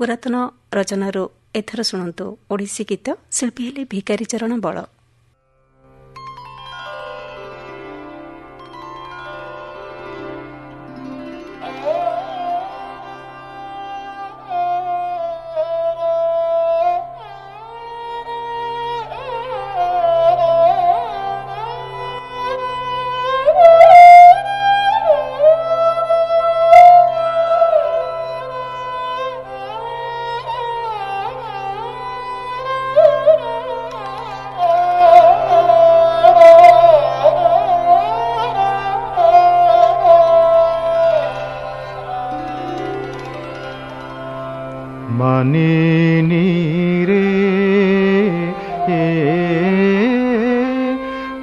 ପୁରାତନ ରଚନାରୁ ଏଥର ଶୁଣନ୍ତୁ ଓଡ଼ିଶୀ ଗୀତ ଶିଳ୍ପୀ ହେଲେ ଭିକାରୀ ଚରଣ ବଳ মানে রে।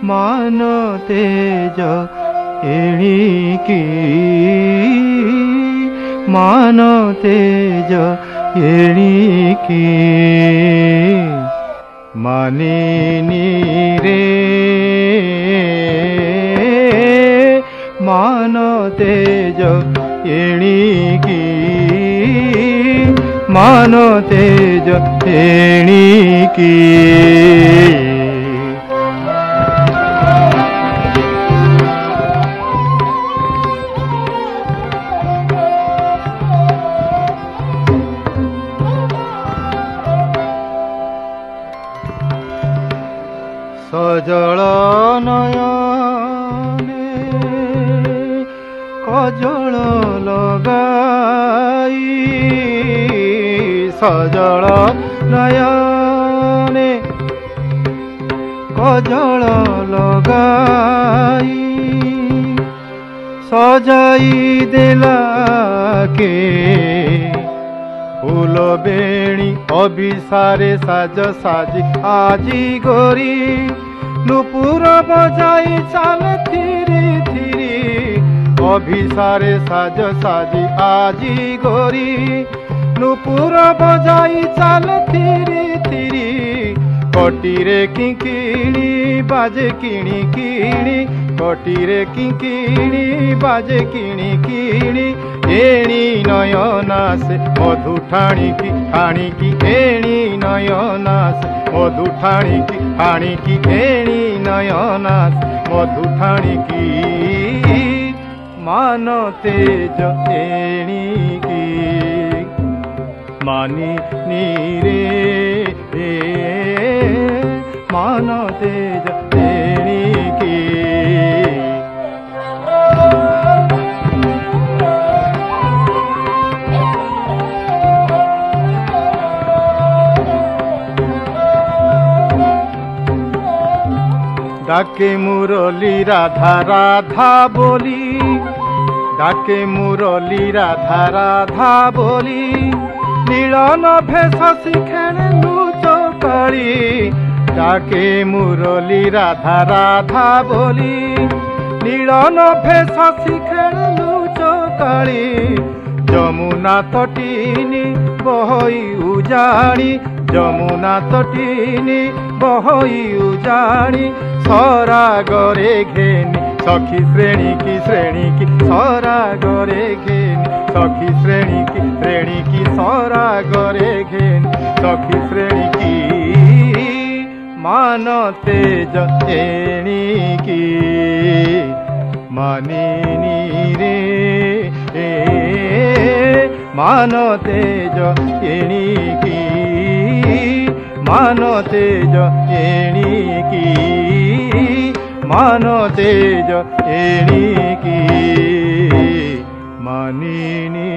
মানতে যা এড়িকি। মানতে যা এড়িকি। মানে রে। মানতে যা এড়িকি। मान तेज तेणी की সজল নয় কজল লগা सजल नयने कजल लगाई सजाइ देला के फुल बेणी अभिसारे साज साजी आजी गोरी नुपुर बजाई चाल थिरी थिरी अभिसारे साज साजी आजी गोरी নুপুর বজাই চাল তিরি তিরি। কটিরে কিঙ্কিণি বাজে কিণি কিণি কটিরে কিঙ্কিণি বাজে কিণি কিণি এণি নয়নাস মধু ঠাণি কি ঠাণি কি এণি নয়নাস মধু ঠাণি কি ঠাণি কি এণি নয়নাস মধু ঠাণিকি। মান তেজ এণিকি মানি নীরে মান তেজ এণিকি ডাকে মুরলি রাধা রাধা বলি, ডাকে মুরলি রাধা রাধা বলি মিলন ভেষ শিখেণ লুচ কাଳି ডাকে মুরলি রাধা রাধা বলি নীলন ভেষ শিখেণ লুচ যমুনা তটিনী বহই উজানি যমুনা তটিনী বহই উজানি সরাগরে ঘেনি সখী শ্রেণি কি শ্রেণি কি সরাগরে ঘেনি সখী শ্রেণি কি শ্রেণি কি সরাগরে ঘেনি সখী শ্রেণি কি মান তেজ এণিকি মানিনি রে এ মান তেজ এণিকি মান তেজ मानो तेज एणी की मानिनी